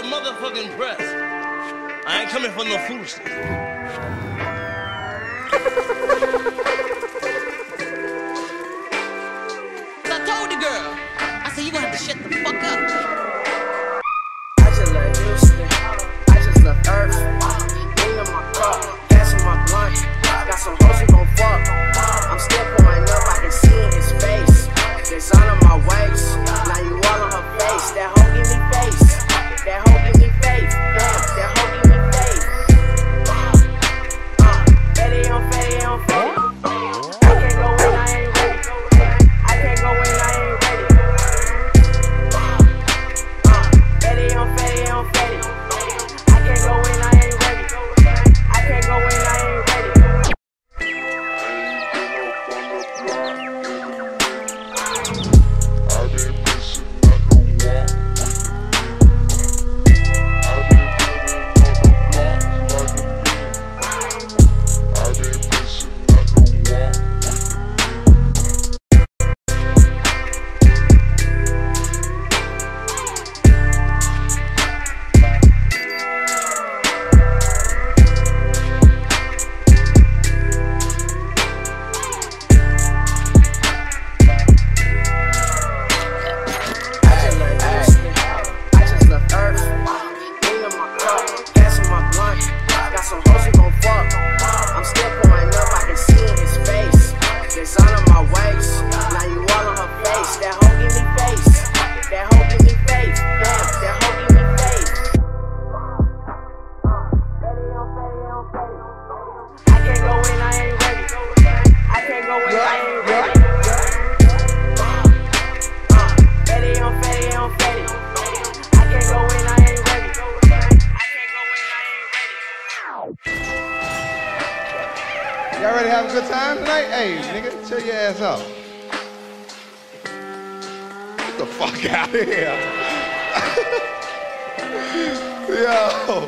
the motherfucking press. I ain't coming for no foolishness. I told the girl, I said, you gonna have to shut the fuck up. Y'all ready to have a good time tonight? Hey, nigga, chill your ass out. Get the fuck out of here. Yo.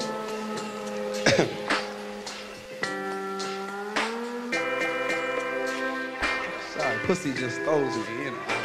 pussy just throws me, you know.